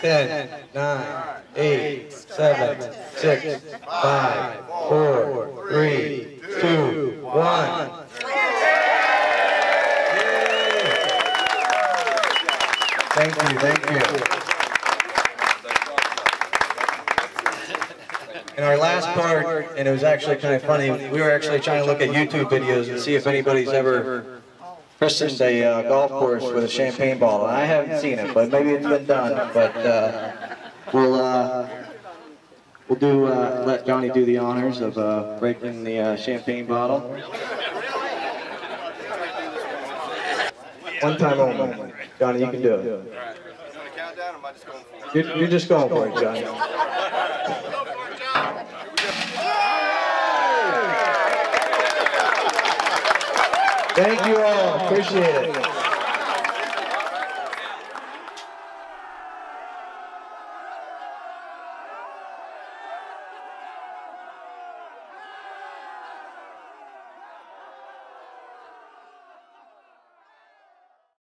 10, 9, 8, 7, 6, 5, 4, 3, 2, 1. Thank you, thank you. In our last part, and it was actually kind of funny, we were actually trying to look at YouTube videos and see if anybody's ever christened a uh, golf course with a champagne bottle. I haven't seen it, but maybe it's been done. But uh, we'll uh, we'll do uh, let Johnny do the honors of uh, breaking the uh, champagne bottle. One time only. Johnny, you can do it. You want to count down or am I just going for it? You're, you're just going for it, Johnny. Thank you all. Appreciate it.